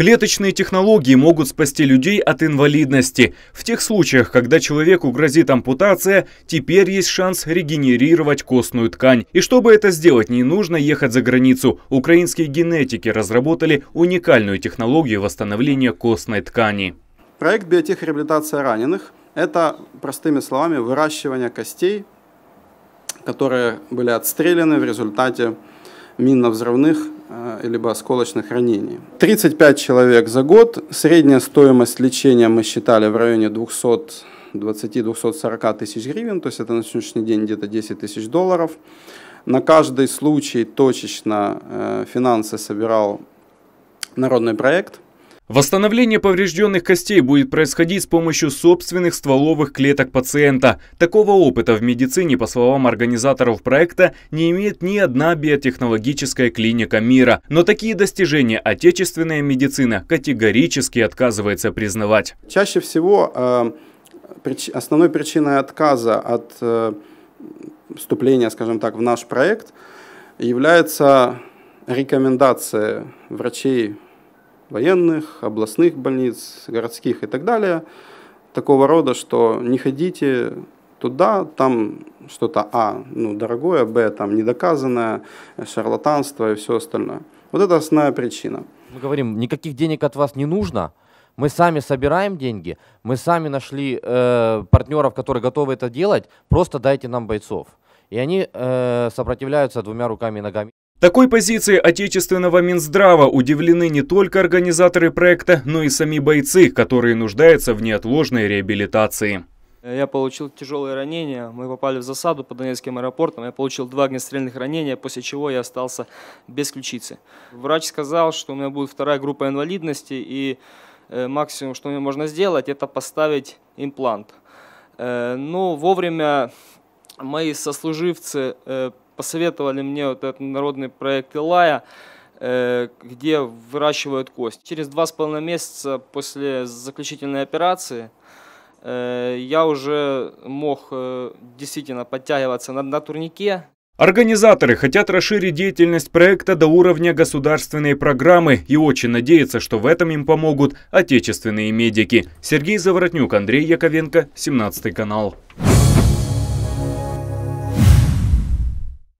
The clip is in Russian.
Клеточные технологии могут спасти людей от инвалидности. В тех случаях, когда человеку грозит ампутация, теперь есть шанс регенерировать костную ткань. И чтобы это сделать, не нужно ехать за границу. Украинские генетики разработали уникальную технологию восстановления костной ткани. Проект биотехреабилитация раненых – это, простыми словами, выращивание костей, которые были отстреляны в результате минно-взрывных э, либо осколочных ранений. 35 человек за год. Средняя стоимость лечения мы считали в районе 220-240 тысяч гривен, то есть это на сегодняшний день где-то 10 тысяч долларов. На каждый случай точечно э, финансы собирал народный проект – Восстановление поврежденных костей будет происходить с помощью собственных стволовых клеток пациента. Такого опыта в медицине, по словам организаторов проекта, не имеет ни одна биотехнологическая клиника мира. Но такие достижения отечественная медицина категорически отказывается признавать. Чаще всего э, основной причиной отказа от э, вступления, скажем так, в наш проект является рекомендация врачей военных, областных больниц, городских и так далее, такого рода, что не ходите туда, там что-то, а, ну, дорогое, б, там, недоказанное, шарлатанство и все остальное. Вот это основная причина. Мы говорим, никаких денег от вас не нужно, мы сами собираем деньги, мы сами нашли э, партнеров, которые готовы это делать, просто дайте нам бойцов. И они э, сопротивляются двумя руками и ногами. Такой позиции отечественного Минздрава удивлены не только организаторы проекта, но и сами бойцы, которые нуждаются в неотложной реабилитации. Я получил тяжелые ранения, мы попали в засаду под Донецким аэропортом, я получил два огнестрельных ранения, после чего я остался без ключицы. Врач сказал, что у меня будет вторая группа инвалидности, и э, максимум, что мне можно сделать, это поставить имплант. Э, но вовремя мои сослуживцы э, посоветовали мне вот этот народный проект Илая, э, где выращивают кость. Через два с половиной месяца после заключительной операции э, я уже мог э, действительно подтягиваться на, на турнике. Организаторы хотят расширить деятельность проекта до уровня государственной программы и очень надеются, что в этом им помогут отечественные медики. Сергей Заворотнюк, Андрей Яковенко, 17 канал.